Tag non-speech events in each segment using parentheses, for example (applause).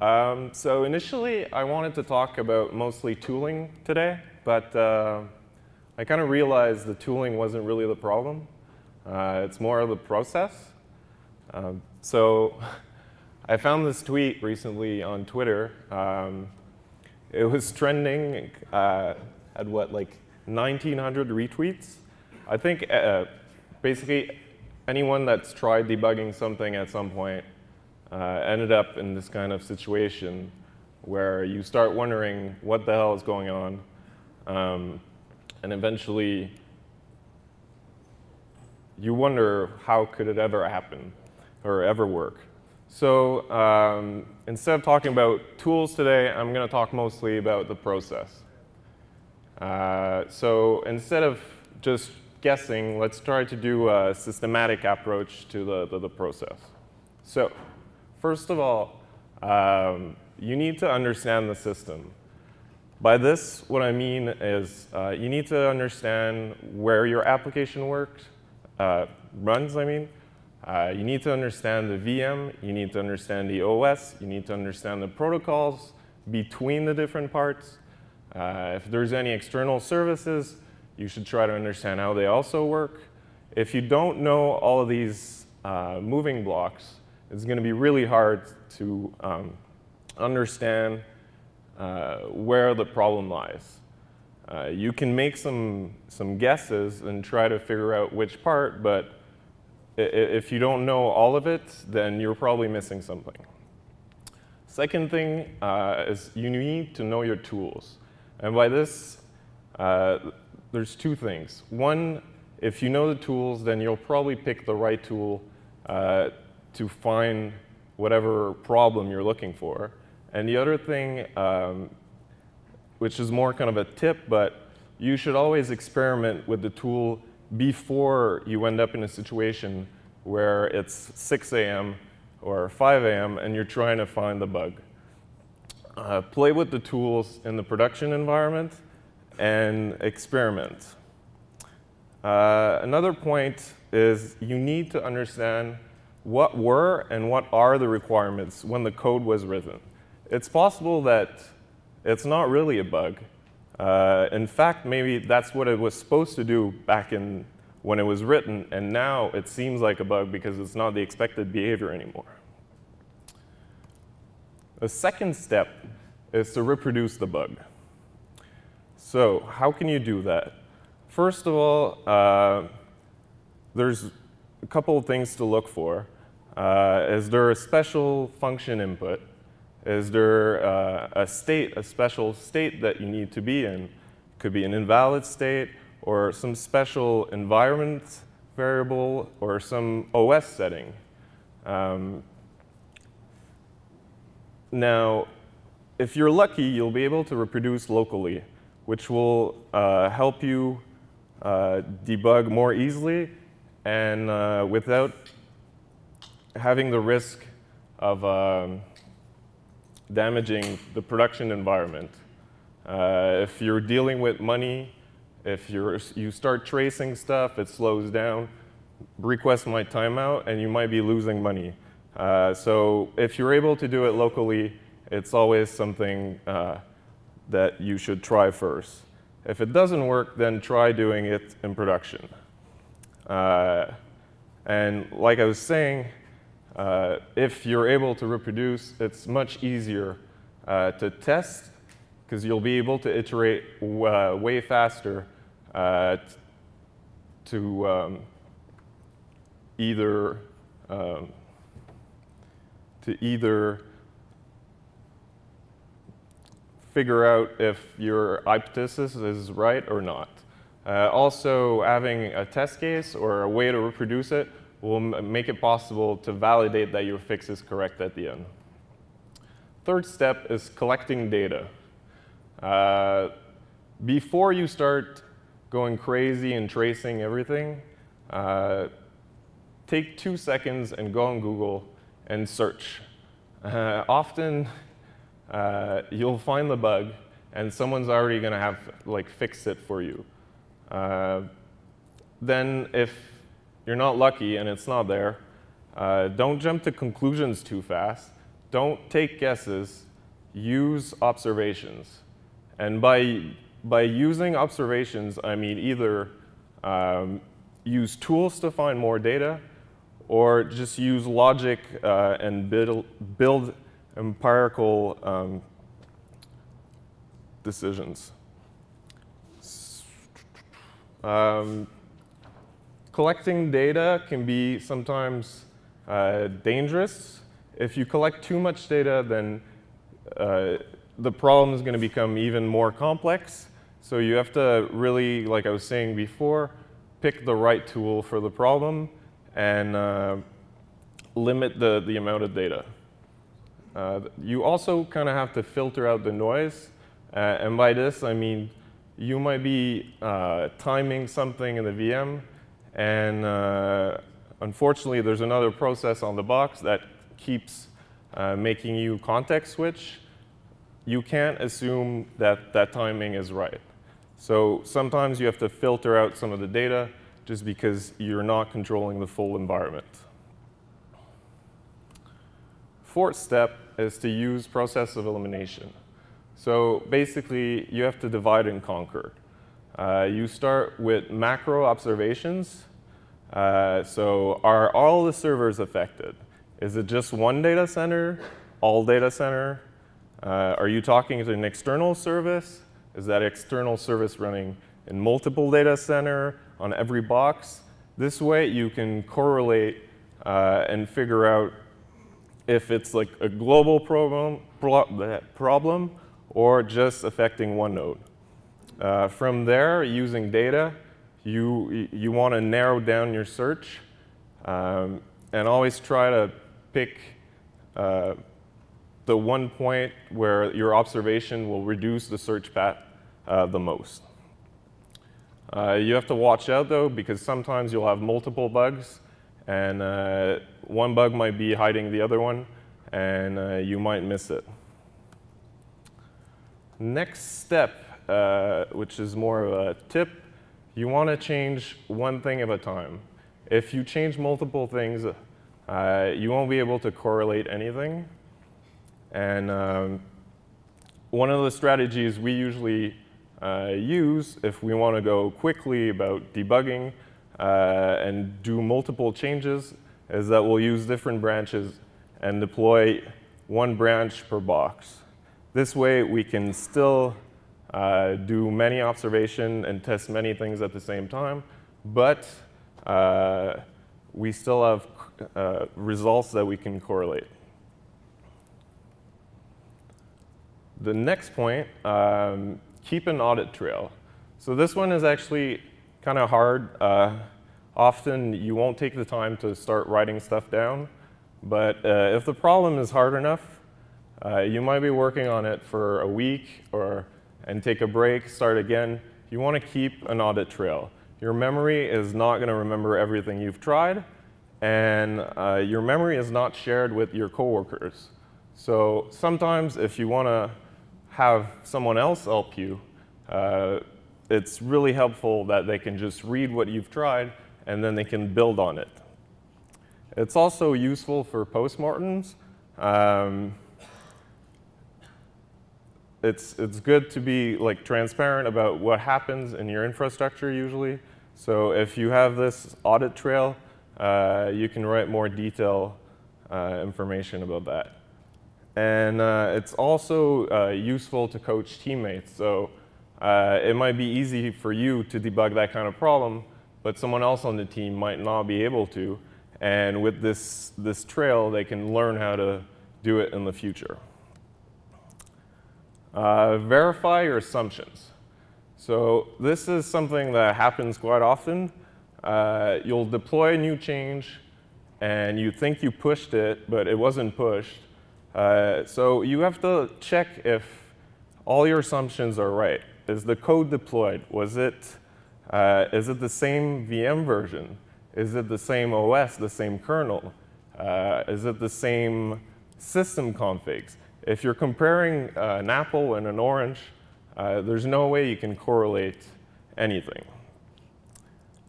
Um, so initially, I wanted to talk about mostly tooling today, but uh, I kind of realized the tooling wasn't really the problem. Uh, it's more of the process. Um, so (laughs) I found this tweet recently on Twitter. Um, it was trending uh, at what, like 1,900 retweets? I think uh, basically anyone that's tried debugging something at some point uh, ended up in this kind of situation where you start wondering what the hell is going on. Um, and eventually, you wonder how could it ever happen or ever work. So um, instead of talking about tools today, I'm going to talk mostly about the process. Uh, so instead of just guessing, let's try to do a systematic approach to the, the, the process. So first of all, um, you need to understand the system. By this, what I mean is uh, you need to understand where your application works, uh, runs, I mean. Uh, you need to understand the VM, you need to understand the OS, you need to understand the protocols between the different parts. Uh, if there's any external services, you should try to understand how they also work. If you don't know all of these uh, moving blocks, it's going to be really hard to um, understand uh, where the problem lies. Uh, you can make some, some guesses and try to figure out which part, but if you don't know all of it, then you're probably missing something. Second thing uh, is you need to know your tools. And by this, uh, there's two things. One, if you know the tools, then you'll probably pick the right tool uh, to find whatever problem you're looking for. And the other thing, um, which is more kind of a tip, but you should always experiment with the tool before you end up in a situation where it's 6 a.m. or 5 a.m. and you're trying to find the bug. Uh, play with the tools in the production environment and experiment. Uh, another point is you need to understand what were and what are the requirements when the code was written. It's possible that it's not really a bug. Uh, in fact, maybe that's what it was supposed to do back in when it was written, and now it seems like a bug because it's not the expected behavior anymore. The second step is to reproduce the bug. So how can you do that? First of all, uh, there's a couple of things to look for. Uh, is there a special function input? Is there uh, a state, a special state that you need to be in? Could be an invalid state or some special environment variable or some OS setting. Um, now, if you're lucky, you'll be able to reproduce locally which will uh, help you uh, debug more easily and uh, without having the risk of um, damaging the production environment. Uh, if you're dealing with money, if you're, you start tracing stuff, it slows down, request might timeout, and you might be losing money. Uh, so if you're able to do it locally, it's always something uh, that you should try first. If it doesn't work, then try doing it in production. Uh, and like I was saying, uh, if you're able to reproduce, it's much easier uh, to test because you'll be able to iterate uh, way faster uh, to um, either um, to either figure out if your hypothesis is right or not. Uh, also, having a test case or a way to reproduce it will make it possible to validate that your fix is correct at the end. Third step is collecting data. Uh, before you start going crazy and tracing everything, uh, take two seconds and go on Google and search. Uh, often, uh, you'll find the bug, and someone's already going to have like fixed it for you. Uh, then if you're not lucky and it's not there, uh, don't jump to conclusions too fast. don't take guesses, use observations. And by, by using observations, I mean either um, use tools to find more data or just use logic uh, and build, build empirical um, decisions. Um, collecting data can be sometimes uh, dangerous. If you collect too much data, then uh, the problem is going to become even more complex. So you have to really, like I was saying before, pick the right tool for the problem and uh, limit the, the amount of data. Uh, you also kind of have to filter out the noise. Uh, and by this, I mean you might be uh, timing something in the VM, and uh, unfortunately, there's another process on the box that keeps uh, making you context switch. You can't assume that that timing is right. So sometimes you have to filter out some of the data just because you're not controlling the full environment. Fourth step is to use process of elimination. So basically, you have to divide and conquer. Uh, you start with macro observations. Uh, so are all the servers affected? Is it just one data center, all data center? Uh, are you talking to an external service? Is that external service running in multiple data center on every box? This way you can correlate uh, and figure out if it's like a global problem, pro problem or just affecting one node. Uh, from there, using data, you, you want to narrow down your search um, and always try to pick uh, the one point where your observation will reduce the search path uh, the most. Uh, you have to watch out, though, because sometimes you'll have multiple bugs, and uh, one bug might be hiding the other one, and uh, you might miss it. Next step, uh, which is more of a tip, you want to change one thing at a time. If you change multiple things, uh, you won't be able to correlate anything. And um, one of the strategies we usually uh, use if we want to go quickly about debugging uh, and do multiple changes is that we'll use different branches and deploy one branch per box. This way, we can still uh, do many observation and test many things at the same time, but uh, we still have uh, results that we can correlate. The next point, um, keep an audit trail. So this one is actually kind of hard. Uh, often you won't take the time to start writing stuff down, but uh, if the problem is hard enough, uh, you might be working on it for a week or and take a break, start again. You want to keep an audit trail. Your memory is not going to remember everything you've tried, and uh, your memory is not shared with your coworkers. So sometimes if you want to have someone else help you, uh, it's really helpful that they can just read what you've tried and then they can build on it. It's also useful for postmortems. Um, it's, it's good to be like transparent about what happens in your infrastructure usually. So if you have this audit trail, uh, you can write more detail uh, information about that. And uh, it's also uh, useful to coach teammates. So uh, it might be easy for you to debug that kind of problem, but someone else on the team might not be able to. And with this, this trail, they can learn how to do it in the future. Uh, verify your assumptions. So this is something that happens quite often. Uh, you'll deploy a new change, and you think you pushed it, but it wasn't pushed. Uh, so you have to check if all your assumptions are right. Is the code deployed? Was it, uh, is it the same VM version? Is it the same OS, the same kernel? Uh, is it the same system configs? If you're comparing uh, an apple and an orange, uh, there's no way you can correlate anything.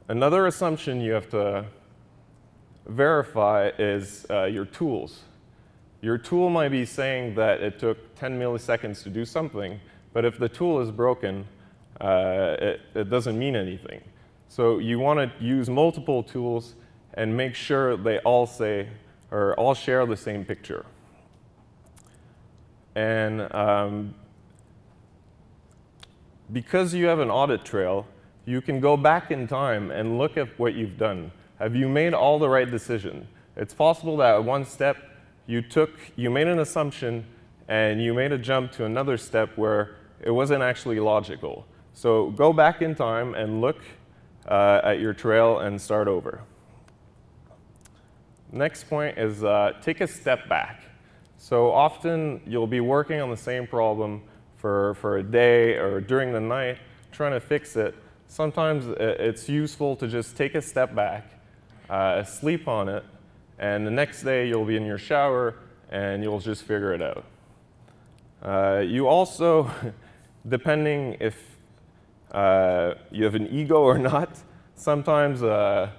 Another assumption you have to verify is uh, your tools. Your tool might be saying that it took 10 milliseconds to do something, but if the tool is broken, uh, it, it doesn't mean anything. So you want to use multiple tools and make sure they all say or all share the same picture. And um, because you have an audit trail, you can go back in time and look at what you've done. Have you made all the right decisions? It's possible that at one step you took, you made an assumption and you made a jump to another step where it wasn't actually logical. So go back in time and look uh, at your trail and start over. Next point is uh, take a step back. So often you'll be working on the same problem for, for a day or during the night trying to fix it. Sometimes it's useful to just take a step back, uh, sleep on it, and the next day you'll be in your shower and you'll just figure it out. Uh, you also, (laughs) depending if uh, you have an ego or not, sometimes uh,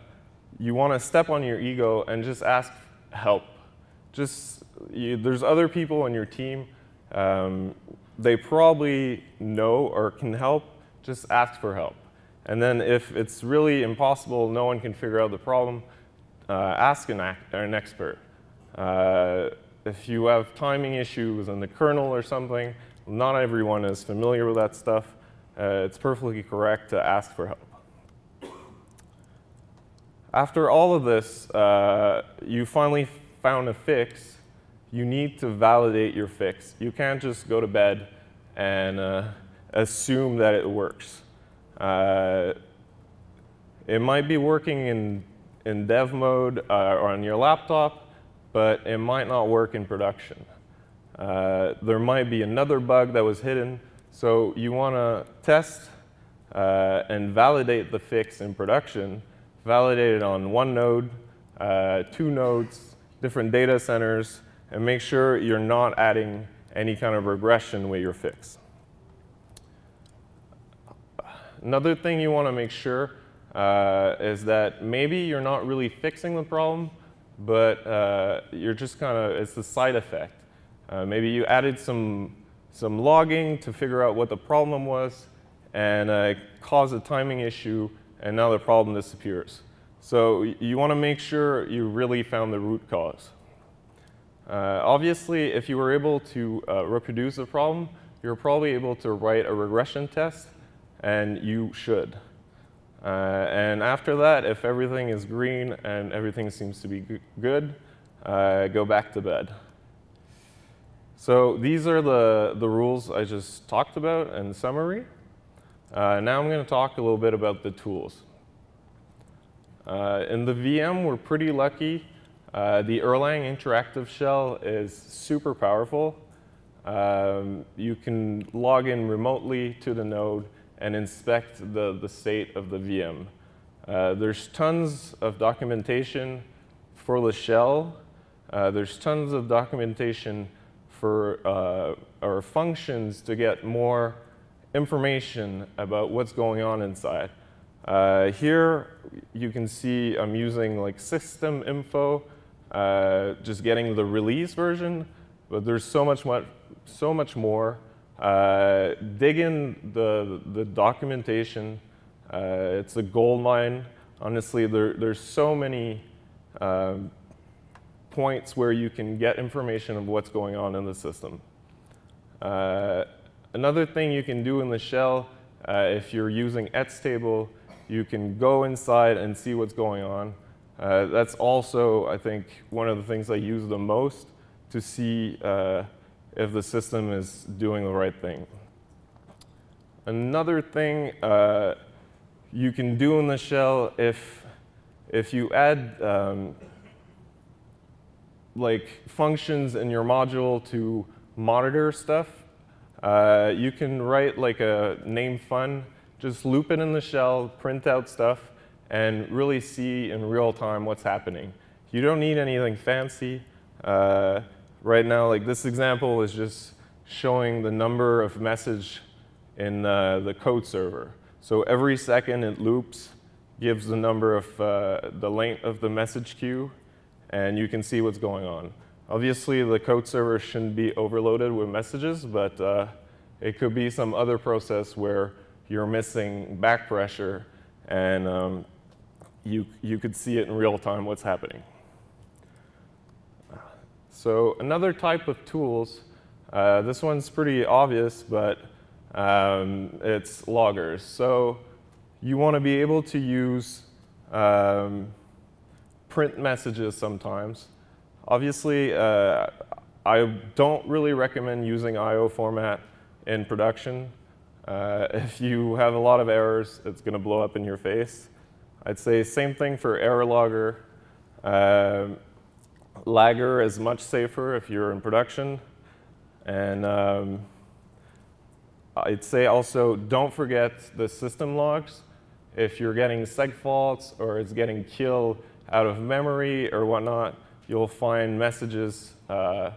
you want to step on your ego and just ask help. Just you, there's other people on your team. Um, they probably know or can help. Just ask for help. And then if it's really impossible, no one can figure out the problem, uh, ask an, an expert. Uh, if you have timing issues in the kernel or something, not everyone is familiar with that stuff. Uh, it's perfectly correct to ask for help. After all of this, uh, you finally found a fix. You need to validate your fix. You can't just go to bed and uh, assume that it works. Uh, it might be working in, in dev mode uh, or on your laptop, but it might not work in production. Uh, there might be another bug that was hidden, so you want to test uh, and validate the fix in production validate it on one node, uh, two nodes, different data centers, and make sure you're not adding any kind of regression with your fix. Another thing you want to make sure uh, is that maybe you're not really fixing the problem, but uh, you're just kind of, it's the side effect. Uh, maybe you added some, some logging to figure out what the problem was and uh, caused a timing issue and now the problem disappears. So you want to make sure you really found the root cause. Uh, obviously, if you were able to uh, reproduce the problem, you're probably able to write a regression test, and you should. Uh, and after that, if everything is green and everything seems to be good, go back to bed. So these are the, the rules I just talked about in summary. Uh, now I'm going to talk a little bit about the tools. Uh, in the VM, we're pretty lucky. Uh, the Erlang interactive shell is super powerful. Um, you can log in remotely to the node and inspect the, the state of the VM. Uh, there's tons of documentation for the shell. Uh, there's tons of documentation for uh, our functions to get more information about what's going on inside. Uh, here, you can see I'm using like system info, uh, just getting the release version, but there's so much, much, so much more. Uh, dig in the, the documentation. Uh, it's a gold mine. Honestly, there, there's so many um, points where you can get information of what's going on in the system. Uh, Another thing you can do in the shell, uh, if you're using ETS table, you can go inside and see what's going on. Uh, that's also, I think, one of the things I use the most to see uh, if the system is doing the right thing. Another thing uh, you can do in the shell if, if you add um, like functions in your module to monitor stuff, uh, you can write like a name fun, just loop it in the shell, print out stuff, and really see in real time what's happening. You don't need anything fancy. Uh, right now, like this example is just showing the number of message in uh, the code server. So every second it loops, gives the number of uh, the length of the message queue, and you can see what's going on. Obviously, the code server shouldn't be overloaded with messages, but uh, it could be some other process where you're missing back pressure and um, you, you could see it in real time what's happening. So another type of tools, uh, this one's pretty obvious, but um, it's loggers. So you want to be able to use um, print messages sometimes. Obviously, uh, I don't really recommend using IO format in production. Uh, if you have a lot of errors, it's going to blow up in your face. I'd say same thing for error logger. Uh, lager is much safer if you're in production. And um, I'd say also don't forget the system logs. If you're getting seg faults or it's getting kill out of memory or whatnot, you'll find messages uh,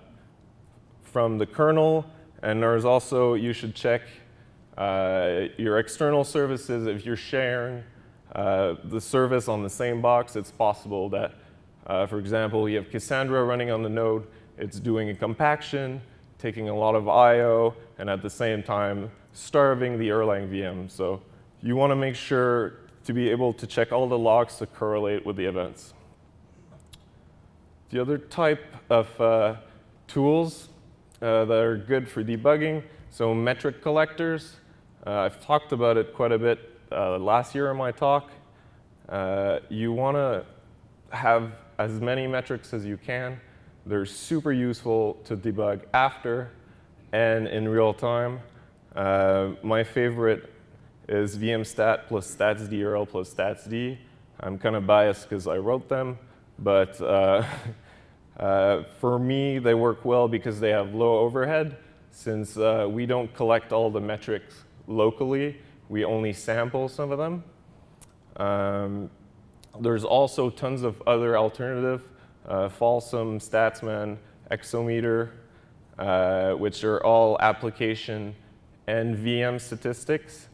from the kernel. And there's also, you should check uh, your external services. If you're sharing uh, the service on the same box, it's possible that, uh, for example, you have Cassandra running on the node. It's doing a compaction, taking a lot of I.O., and at the same time, starving the Erlang VM. So you want to make sure to be able to check all the logs to correlate with the events. The other type of uh, tools uh, that are good for debugging, so metric collectors. Uh, I've talked about it quite a bit uh, last year in my talk. Uh, you want to have as many metrics as you can. They're super useful to debug after and in real time. Uh, my favorite is vmstat plus statsderl plus statsd. I'm kind of biased because I wrote them, but uh, (laughs) uh, for me, they work well because they have low overhead. Since uh, we don't collect all the metrics locally, we only sample some of them. Um, there's also tons of other alternative, uh, Folsom, Statman, Exometer, uh, which are all application and VM statistics.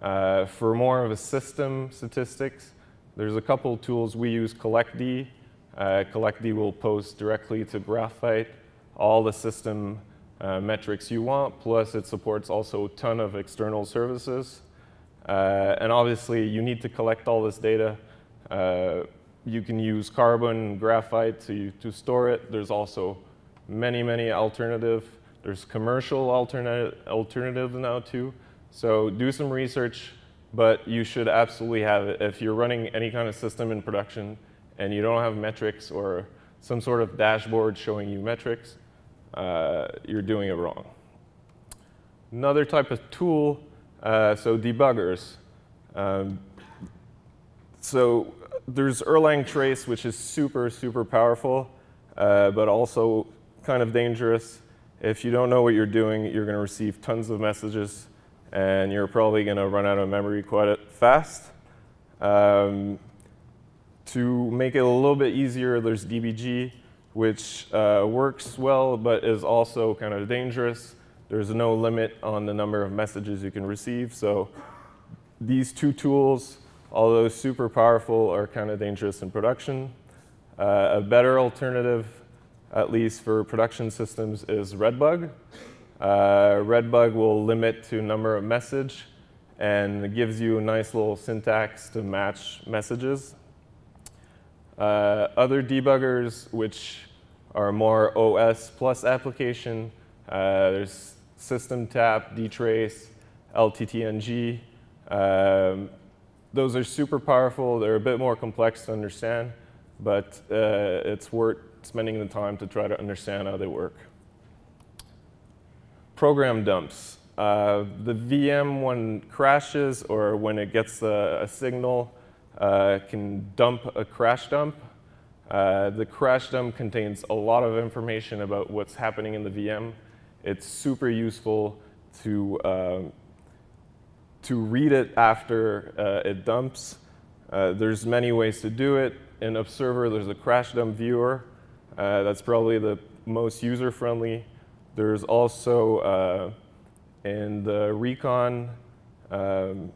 Uh, for more of a system statistics, there's a couple tools we use, CollectD. Uh, CollectD will post directly to Graphite all the system uh, metrics you want, plus it supports also a ton of external services. Uh, and obviously, you need to collect all this data. Uh, you can use Carbon, Graphite to, to store it. There's also many, many alternative. There's commercial alternative alternatives now too. So do some research, but you should absolutely have it. If you're running any kind of system in production and you don't have metrics or some sort of dashboard showing you metrics, uh, you're doing it wrong. Another type of tool so debuggers. Um, so there's Erlang trace, which is super, super powerful, uh, but also kind of dangerous. If you don't know what you're doing, you're going to receive tons of messages, and you're probably going to run out of memory quite fast. Um, to make it a little bit easier, there's DBG, which uh, works well, but is also kind of dangerous. There's no limit on the number of messages you can receive. So these two tools, although super powerful, are kind of dangerous in production. Uh, a better alternative, at least for production systems, is Redbug. Uh, Redbug will limit to number of message and gives you a nice little syntax to match messages. Uh, other debuggers, which are more OS plus application, uh, there's SystemTap, dtrace, LTTNG. Um, those are super powerful. They're a bit more complex to understand, but uh, it's worth spending the time to try to understand how they work. Program dumps. Uh, the VM, when crashes or when it gets a, a signal, uh, can dump a crash dump. Uh, the crash dump contains a lot of information about what's happening in the VM. It's super useful to, uh, to read it after uh, it dumps. Uh, there's many ways to do it. In Observer, there's a crash dump viewer. Uh, that's probably the most user-friendly. There's also uh, in the Recon um,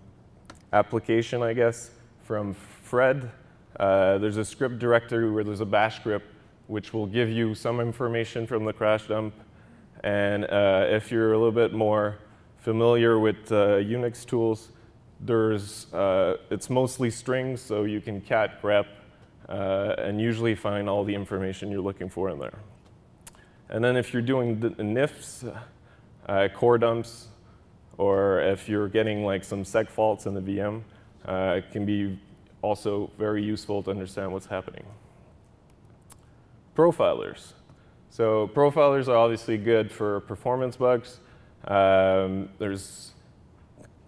application, I guess, from Fred, uh, there's a script directory where there's a bash script which will give you some information from the crash dump. And uh, if you're a little bit more familiar with uh, Unix tools, there's, uh, it's mostly strings, so you can cat grep uh, and usually find all the information you're looking for in there. And then if you're doing the NIFs, uh, core dumps, or if you're getting like some seg faults in the VM, it can be also very useful to understand what's happening. Profilers. So profilers are obviously good for performance bugs. Um, there's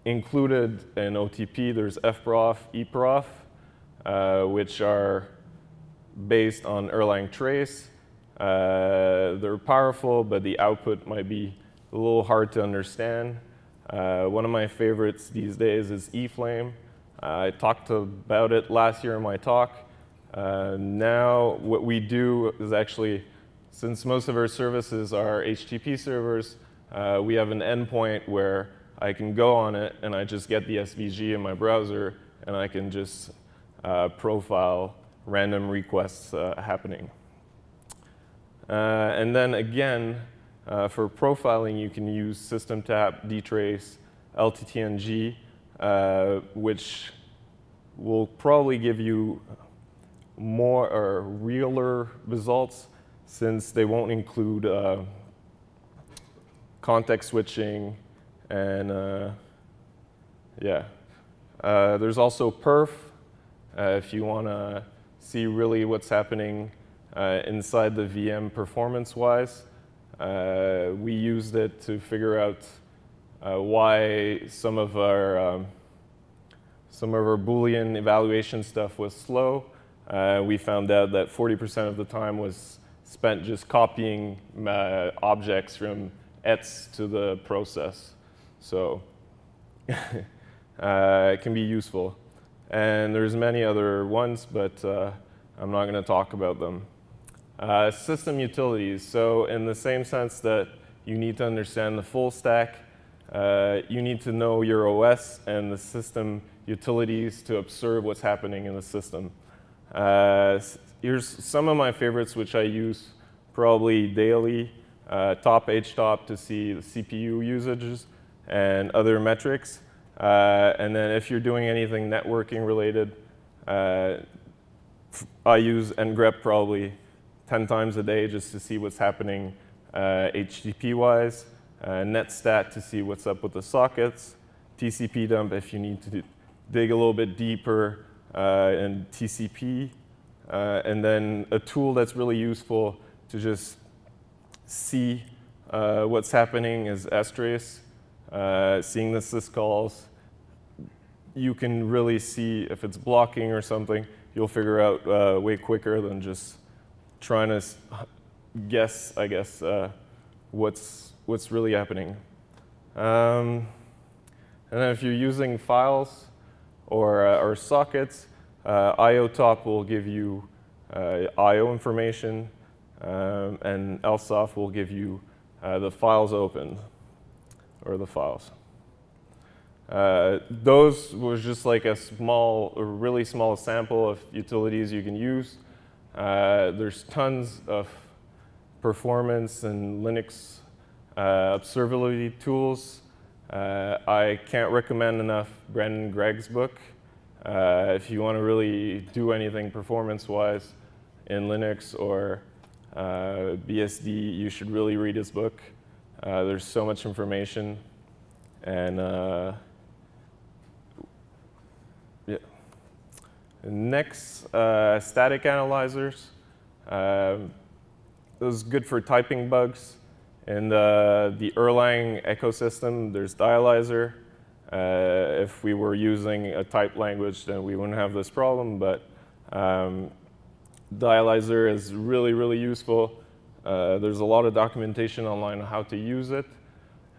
included in OTP, there's fprof, eprof, uh, which are based on Erlang trace. Uh, they're powerful, but the output might be a little hard to understand. Uh, one of my favorites these days is eFlame. I talked about it last year in my talk. Uh, now what we do is actually, since most of our services are HTTP servers, uh, we have an endpoint where I can go on it and I just get the SVG in my browser and I can just uh, profile random requests uh, happening. Uh, and then again, uh, for profiling, you can use systemtap, dtrace, LTTNG, uh, which will probably give you more or realer results since they won't include uh, context switching and uh, yeah. Uh, there's also perf uh, if you want to see really what's happening uh, inside the VM performance-wise. Uh, we used it to figure out why some of our um, some of our Boolean evaluation stuff was slow. We found out that 40% of the time was spent just copying uh, objects from ets to the process. So (laughs) uh, it can be useful. And there's many other ones, but uh, I'm not going to talk about them. Uh, system utilities. So in the same sense that you need to understand the full stack, uh, you need to know your OS and the system utilities to observe what's happening in the system. Uh, here's some of my favorites, which I use probably daily. Uh, top htop to see the CPU usages and other metrics. Uh, and then if you're doing anything networking related, uh, I use ngrep probably 10 times a day just to see what's happening HTTP-wise. Uh, netstat to see what's up with the sockets, TCP dump if you need to dig a little bit deeper uh, in TCP, uh, and then a tool that's really useful to just see uh, what's happening is strace. Uh, seeing the syscalls, you can really see if it's blocking or something. You'll figure out uh, way quicker than just trying to guess, I guess, uh, what's, what's really happening. Um, and then if you're using files, or, uh, or sockets. Uh, IOTop will give you uh, I.O. information, um, and LSOF will give you the files opened, or the files. Uh, those was just like a small, a really small sample of utilities you can use. Uh, there's tons of performance and Linux uh, observability tools uh, I can't recommend enough Brendan Gregg's book. Uh, if you want to really do anything performance-wise in Linux or uh, BSD, you should really read his book. Uh, there's so much information. And uh, yeah. Next, uh, static analyzers. Um, those good for typing bugs. In the, the Erlang ecosystem, there's Dialyzer. Uh, if we were using a type language, then we wouldn't have this problem, but um, Dialyzer is really, really useful. Uh, there's a lot of documentation online on how to use it.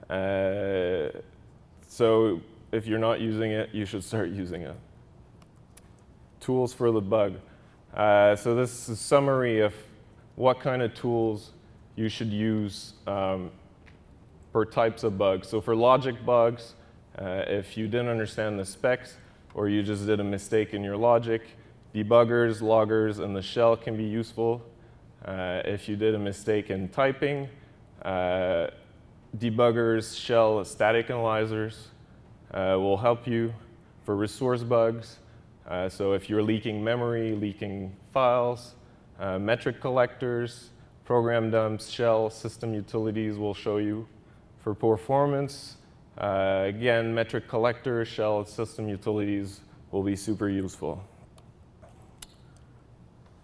Uh, so if you're not using it, you should start (laughs) using it. Tools for the bug. Uh, so this is a summary of what kind of tools you should use um, for types of bugs. So for logic bugs, uh, if you didn't understand the specs or you just did a mistake in your logic, debuggers, loggers, and the shell can be useful. Uh, if you did a mistake in typing, uh, debuggers, shell static analyzers uh, will help you for resource bugs. Uh, so if you're leaking memory, leaking files, metric collectors, program dumps, shell, system utilities will show you. For performance, uh, again, metric collectors, shell, system utilities will be super useful.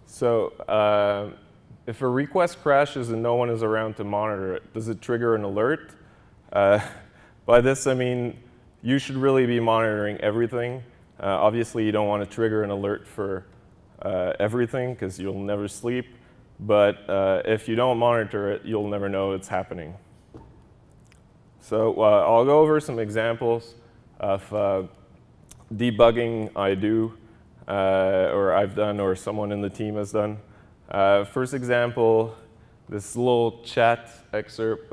So uh, if a request crashes and no one is around to monitor it, does it trigger an alert? Uh, (laughs) by this, I mean you should really be monitoring everything. Uh, obviously, you don't want to trigger an alert for uh, everything because you'll never sleep. But uh, if you don't monitor it, you'll never know it's happening. So uh, I'll go over some examples of uh, debugging I do, uh, or I've done, or someone in the team has done. first example, this little chat excerpt.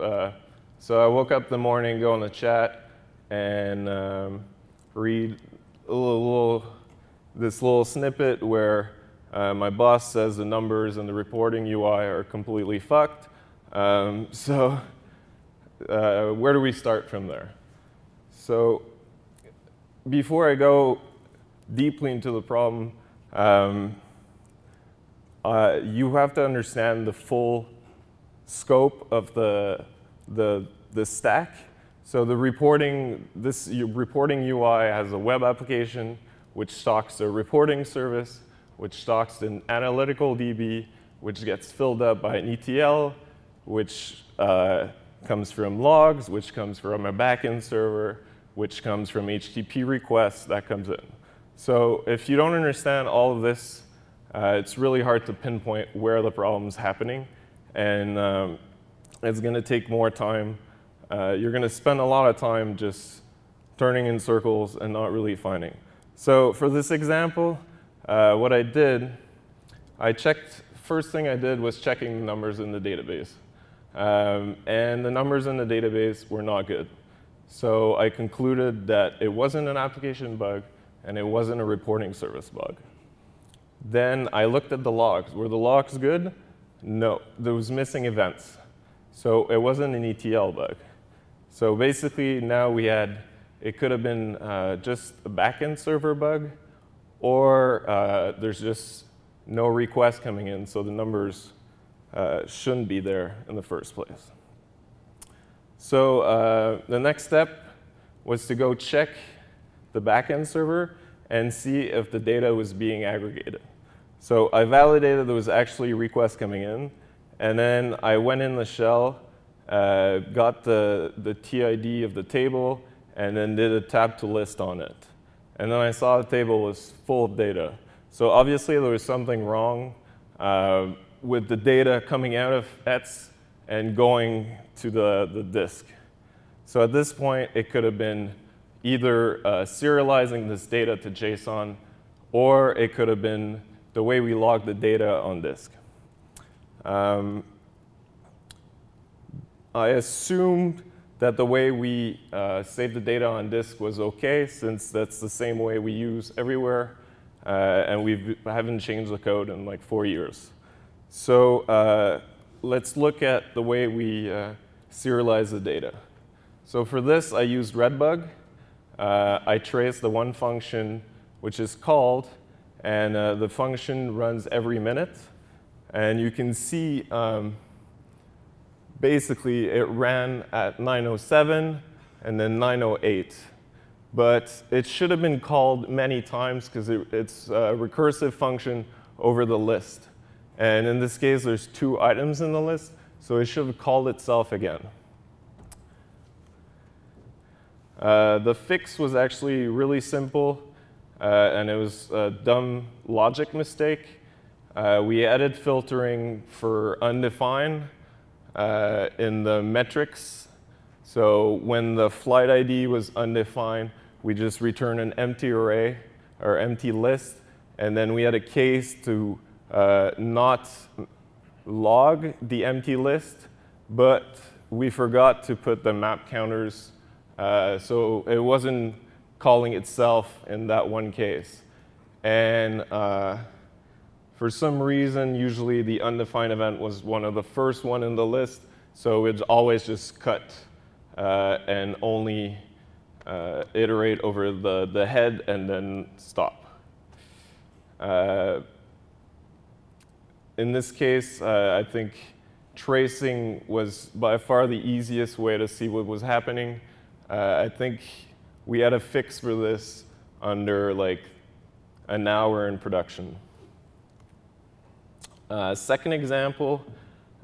so I woke up the morning, go on the chat, and um, read a little, little, this little snippet where uh, my boss says the numbers and the reporting UI are completely fucked. Um, (laughs) so uh, where do we start from there? So before I go deeply into the problem, um, uh, you have to understand the full scope of the, the, the stack so the reporting, this reporting UI has a web application which stocks a reporting service, which stocks an analytical DB, which gets filled up by an ETL, which uh, comes from logs, which comes from a backend server, which comes from HTTP requests that comes in. So if you don't understand all of this, uh, it's really hard to pinpoint where the problem's happening. And um, it's going to take more time uh, you're going to spend a lot of time just turning in circles and not really finding. So for this example, uh, what I did, I checked, first thing I did was checking the numbers in the database. Um, and the numbers in the database were not good. So I concluded that it wasn't an application bug and it wasn't a reporting service bug. Then I looked at the logs. Were the logs good? No, there was missing events. So it wasn't an ETL bug. So basically now we had, it could have been uh, just a backend server bug, or uh, there's just no request coming in, so the numbers uh, shouldn't be there in the first place. So uh, the next step was to go check the backend server and see if the data was being aggregated. So I validated there was actually requests coming in, and then I went in the shell uh, got the, the TID of the table, and then did a tab2list on it. And then I saw the table was full of data. So obviously there was something wrong uh, with the data coming out of ETS and going to the, the disk. So at this point, it could have been either uh, serializing this data to JSON, or it could have been the way we log the data on disk. Um, I assumed that the way we uh, save the data on disk was OK, since that's the same way we use everywhere. Uh, and we haven't changed the code in like four years. So uh, let's look at the way we uh, serialize the data. So for this, I used Redbug. Uh, I traced the one function which is called, and uh, the function runs every minute. And you can see um, basically it ran at 907 and then 908. But it should have been called many times because it, it's a recursive function over the list. And in this case, there's two items in the list, so it should have called itself again. Uh, the fix was actually really simple, uh, and it was a dumb logic mistake. Uh, we added filtering for undefined, uh, in the metrics. So when the flight ID was undefined, we just return an empty array or empty list. And then we had a case to uh, not log the empty list, but we forgot to put the map counters. Uh, so it wasn't calling itself in that one case. And uh, for some reason, usually the undefined event was one of the first one in the list, so it's always just cut uh, and only uh, iterate over the, the head and then stop. Uh, in this case, uh, I think tracing was by far the easiest way to see what was happening. Uh, I think we had a fix for this under like an hour in production. Uh, second example,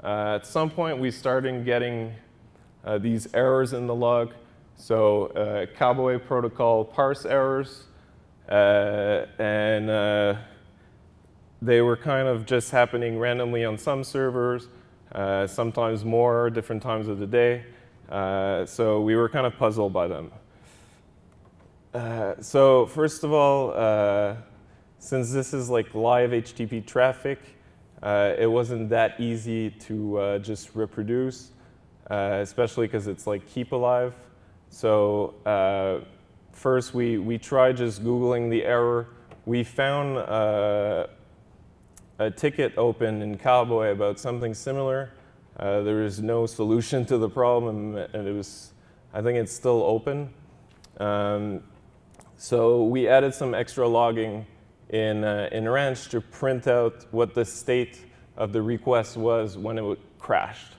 uh, at some point we started getting uh, these errors in the log. So uh, Cowboy protocol parse errors, uh, and uh, they were kind of just happening randomly on some servers, sometimes more, different times of the day. so we were kind of puzzled by them. so first of all, since this is like live HTTP traffic, uh, it wasn't that easy to uh, just reproduce, uh, especially because it's like keep alive. So uh, first we, we tried just Googling the error. We found uh, a ticket open in Cowboy about something similar. Uh, there is no solution to the problem, and it was, I think it's still open. Um, so we added some extra logging in, uh, in Ranch to print out what the state of the request was when it crashed.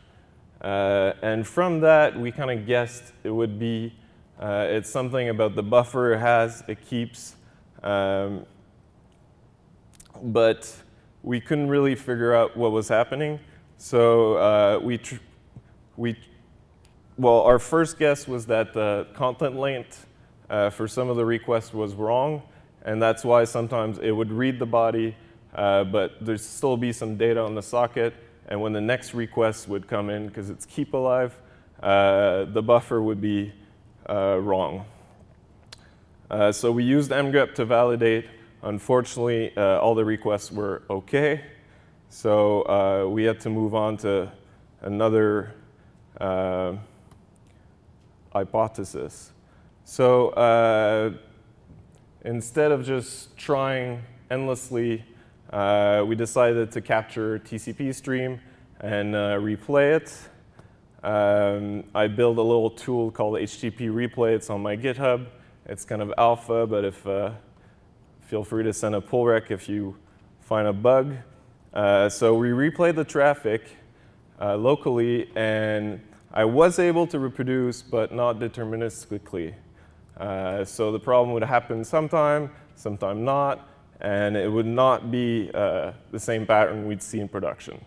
Uh, and from that, we kind of guessed it would be, uh, it's something about the buffer it has, it keeps. Um, but we couldn't really figure out what was happening. So uh, we, we, well, our first guess was that the content length uh, for some of the requests was wrong and that's why sometimes it would read the body, uh, but there'd still be some data on the socket, and when the next request would come in, because it's keep alive, uh, the buffer would be uh, wrong. Uh, so we used ngrep to validate. Unfortunately, uh, all the requests were OK, so uh, we had to move on to another hypothesis. So Instead of just trying endlessly, uh, we decided to capture TCP stream and uh, replay it. Um, I built a little tool called HTTP Replay. It's on my GitHub. It's kind of alpha, but if uh, feel free to send a pull rec if you find a bug. Uh, so we replayed the traffic uh, locally, and I was able to reproduce, but not deterministically. Uh, so the problem would happen sometime, sometime not, and it would not be uh, the same pattern we'd see in production.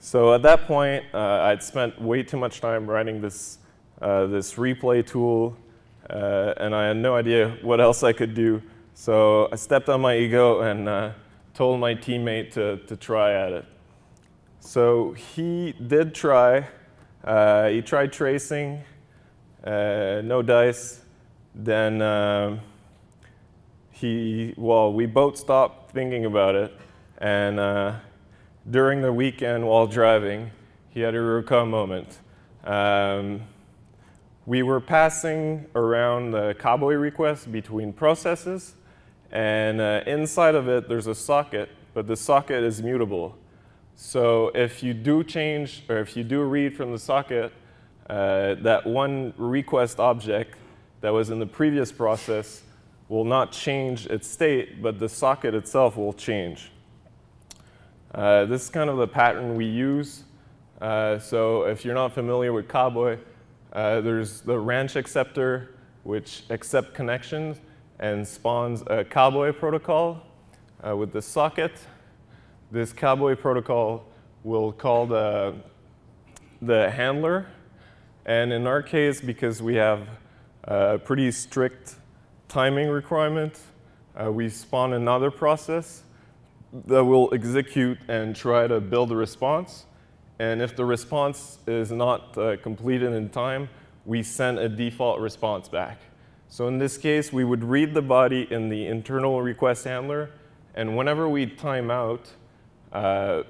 So at that point, uh, I'd spent way too much time writing this, uh, this replay tool, and I had no idea what else I could do. So I stepped on my ego and told my teammate to, to try at it. So he did try. he tried tracing, no dice, then uh, he, well, we both stopped thinking about it. And uh, during the weekend while driving, he had a Eureka moment. Um, we were passing around the cowboy request between processes. And uh, inside of it, there's a socket, but the socket is mutable. So if you do change, or if you do read from the socket, uh, that one request object that was in the previous process will not change its state, but the socket itself will change. Uh, this is kind of the pattern we use. Uh, so if you're not familiar with Cowboy, uh, there's the ranch acceptor, which accept connections and spawns a Cowboy protocol uh, with the socket. This Cowboy protocol will call the, the handler. And in our case, because we have a pretty strict timing requirement. Uh, we spawn another process that will execute and try to build a response. And if the response is not uh, completed in time, we send a default response back. So in this case, we would read the body in the internal request handler, and whenever we time out, uh,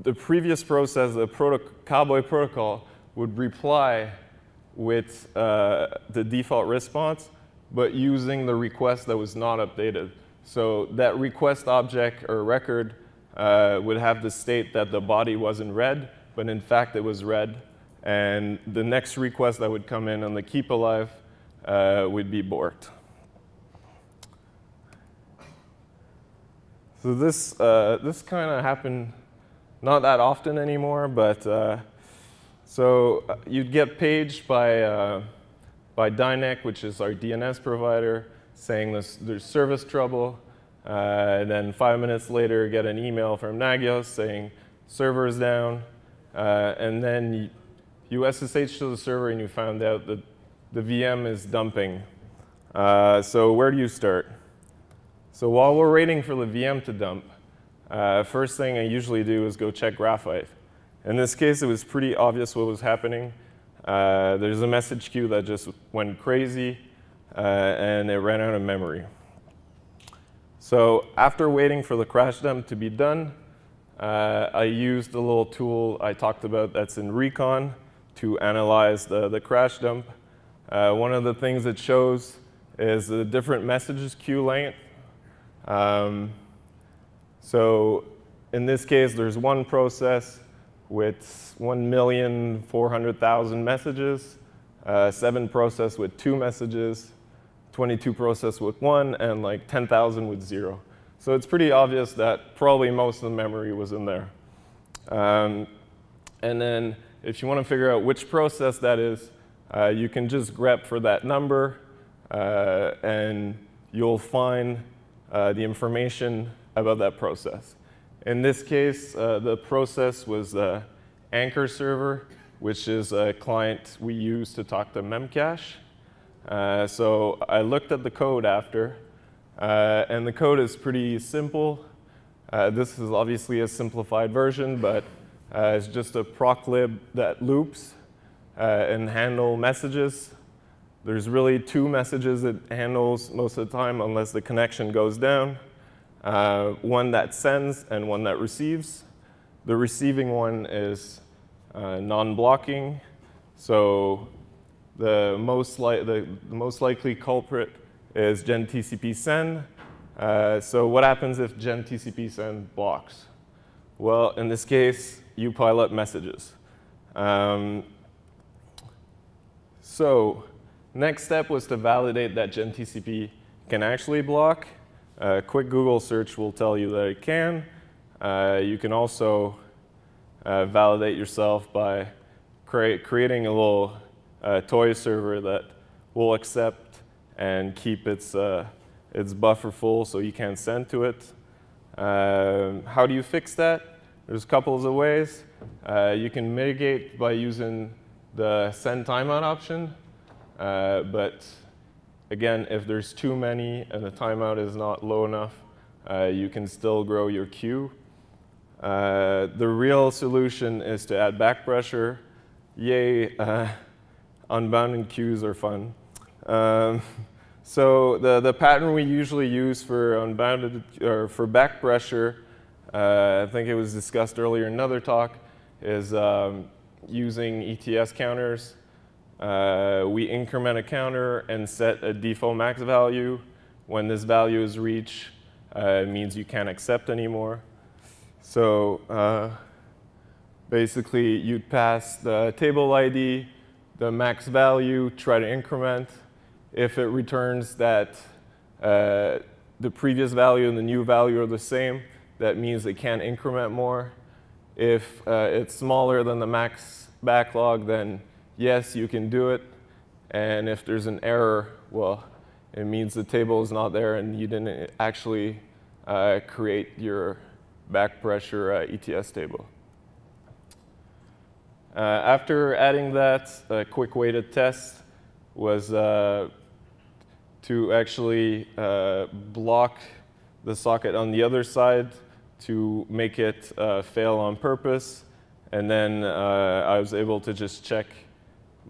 the previous process, the proto Cowboy protocol, would reply with uh, the default response, but using the request that was not updated. So that request object or record uh, would have the state that the body wasn't read, but in fact it was read. And the next request that would come in on the keep alive uh, would be borked. So this, uh, this kind of happened not that often anymore, but uh, so uh, you'd get paged by, uh, by Dynect, which is our DNS provider, saying this, there's service trouble. Uh, and then five minutes later, get an email from Nagios saying server's down. Uh, and then you, you, SSH to the server and you found out that the VM is dumping. Uh, so where do you start? So while we're waiting for the VM to dump, uh, first thing I usually do is go check Graphite. In this case, it was pretty obvious what was happening. Uh, there's a message queue that just went crazy, uh, and it ran out of memory. So after waiting for the crash dump to be done, uh, I used the little tool I talked about that's in Recon to analyze the, the crash dump. Uh, one of the things it shows is the different messages queue length. Um, so in this case, there's one process with 1,400,000 messages, uh, seven process with two messages, 22 process with one, and like 10,000 with zero. So it's pretty obvious that probably most of the memory was in there. Um, and then if you want to figure out which process that is, uh, you can just grep for that number, uh, and you'll find uh, the information about that process. In this case, uh, the process was the Anchor server, which is a client we use to talk to Memcache. Uh, so I looked at the code after, uh, and the code is pretty simple. This is obviously a simplified version, but it's just a proc_lib that loops and handle messages. There's really two messages it handles most of the time unless the connection goes down. Uh, one that sends and one that receives. The receiving one is non-blocking, so the most, the, the, most likely culprit is GenTCP send. Uh, so what happens if GenTCP send blocks? Well, in this case, you pile up messages. Um, so next step was to validate that GenTCP can actually block. A quick Google search will tell you that it can. Uh, you can also uh, validate yourself by cre creating a little uh, toy server that will accept and keep its, uh, its buffer full so you can send to it. Uh, how do you fix that? There's a couple of ways. Uh, you can mitigate by using the send timeout option, uh, but again, if there's too many and the timeout is not low enough, uh, you can still grow your queue. the real solution is to add back pressure. Yay, unbounded queues are fun. Um, so the, the pattern we usually use for unbounded or for back pressure, uh, I think it was discussed earlier in another talk, is um, using ETS counters. Uh, we increment a counter and set a default max value. When this value is reached, uh, it means you can't accept anymore. So uh, basically, you'd pass the table ID, the max value, try to increment. If it returns that uh, the previous value and the new value are the same, that means it can't increment more. If uh, it's smaller than the max backlog, then yes, you can do it. And if there's an error, well, it means the table is not there and you didn't actually uh, create your back pressure uh, ETS table. Uh, after adding that, a quick way to test was uh, to actually uh, block the socket on the other side to make it uh, fail on purpose. And then uh, I was able to just check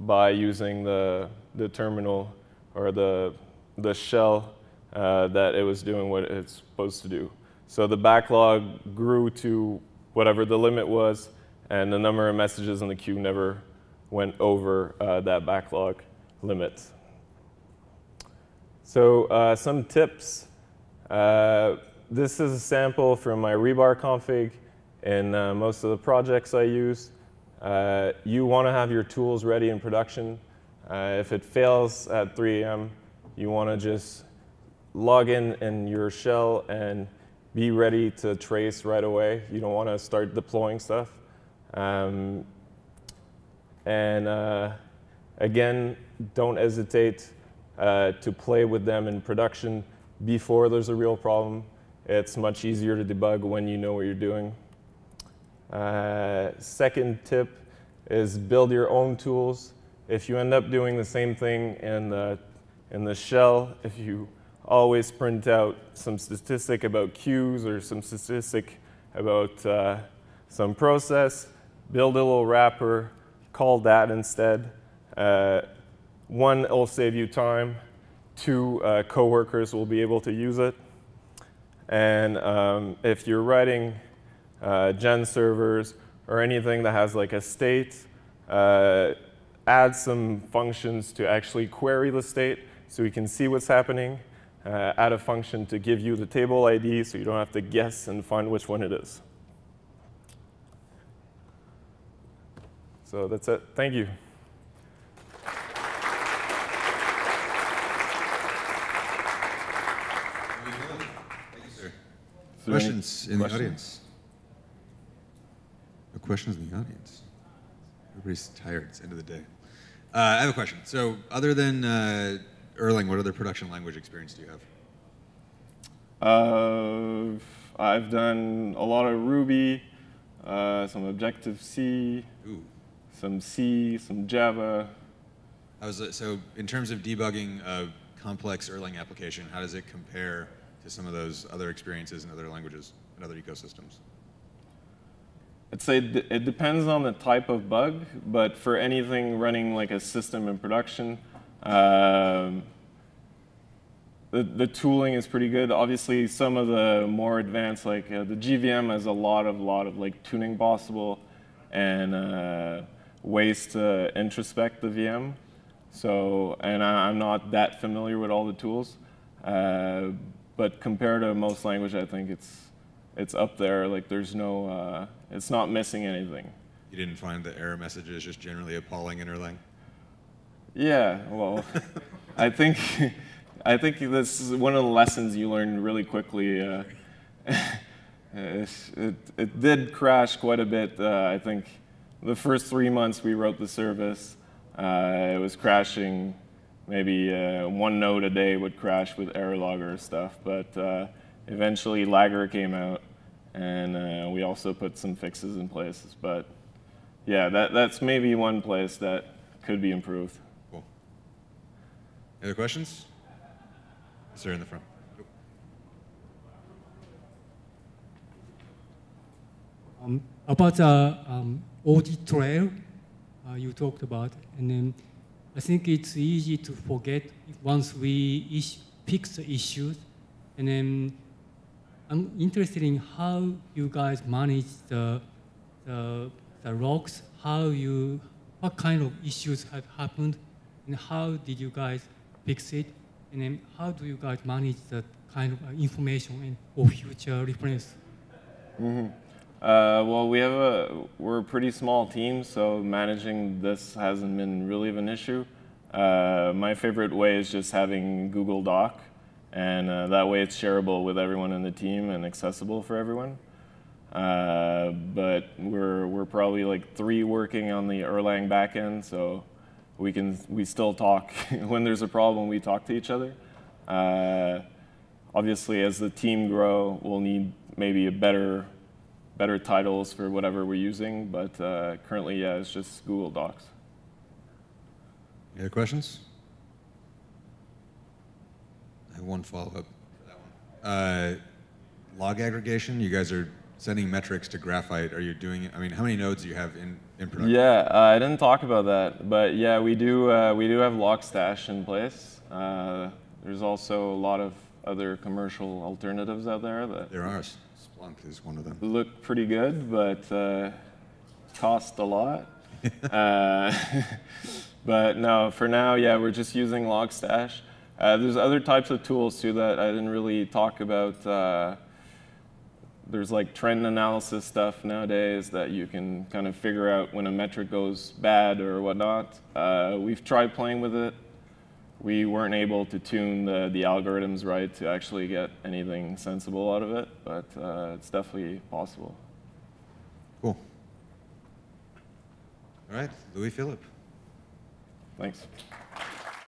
by using the, the terminal or the, the shell uh, that it was doing what it's supposed to do. So the backlog grew to whatever the limit was, and the number of messages in the queue never went over uh, that backlog limit. So uh, some tips. This is a sample from my rebar config in uh, most of the projects I use. Uh, you want to have your tools ready in production. Uh, if it fails at 3 a.m., you want to just log in in your shell and be ready to trace right away. You don't want to start deploying stuff. Um, and uh, again, don't hesitate uh, to play with them in production before there's a real problem. It's much easier to debug when you know what you're doing. Uh, second tip is build your own tools. If you end up doing the same thing in the, in the shell, if you always print out some statistic about queues or some statistic about uh, some process, build a little wrapper, call that instead. Uh, one, it'll save you time. Two, uh, coworkers will be able to use it. And um, if you're writing uh, gen servers or anything that has like a state, uh, add some functions to actually query the state so we can see what's happening. Uh, add a function to give you the table ID so you don't have to guess and find which one it is. So that's it. Thank you. Questions in the audience? No questions in the audience? Everybody's tired. It's the end of the day. Uh, I have a question. So, other than uh, Erlang, what other production language experience do you have? Uh, I've done a lot of Ruby, uh, some Objective C, Ooh. some C, some Java. How is it, so, in terms of debugging a complex Erlang application, how does it compare to some of those other experiences in other languages and other ecosystems? I'd say it depends on the type of bug, but for anything running like a system in production, um, the, the tooling is pretty good. Obviously, some of the more advanced, like uh, the JVM has a lot of lot of like tuning possible and uh, ways to introspect the VM. So, and I, am not that familiar with all the tools, uh, but compared to most language, I think it's it's up there. Like there's no, uh, it's not missing anything. You didn't find the error messages just generally appalling in Erlang? Yeah, well, I think (laughs) I think this is one of the lessons you learn really quickly. Uh, (laughs) it, it, it, did crash quite a bit. Uh, I think the first three months we wrote the service, uh, it was crashing maybe uh, one node a day would crash with error logger stuff. But uh, eventually lager came out, and uh, we also put some fixes in places. But yeah, that, that's maybe one place that could be improved. Cool. Any other questions? Sir in the front. Um, about the um, audit trail uh, you talked about, and then I think it's easy to forget once we fix the issues. And then I'm interested in how you guys manage the, the, the logs, how you, what kind of issues have happened, and how did you guys fix it? And then how do you guys manage that kind of information and for future reference? Mm -hmm. Uh, well, we have a we're a pretty small team, so managing this hasn't been really of an issue. Uh, my favorite way is just having Google Doc, and uh, that way it's shareable with everyone in the team and accessible for everyone. Uh, but we're we're probably like three working on the Erlang backend, so we can we still talk (laughs) when there's a problem. We talk to each other. Uh, obviously, as the team grow, we'll need maybe a better better titles for whatever we're using, but uh, currently, yeah, it's just Google Docs. Any other questions? I have one follow-up for that one. Uh, log aggregation, you guys are sending metrics to Graphite. Are you doing, I mean, how many nodes do you have in, in production? Yeah, uh, I didn't talk about that, but yeah, we do, uh, we do have Logstash in place. Uh, there's also a lot of other commercial alternatives out there that... There are. Splunk is one of them. Look pretty good, but uh, cost a lot. (laughs) uh, (laughs) but no, for now, yeah, we're just using Logstash. Uh, there's other types of tools too that I didn't really talk about. Uh, there's like trend analysis stuff nowadays that you can kind of figure out when a metric goes bad or whatnot. Uh, we've tried playing with it. We weren't able to tune the, the algorithms right to actually get anything sensible out of it, but uh, it's definitely possible. Cool. All right, Louis Philippe. Thanks.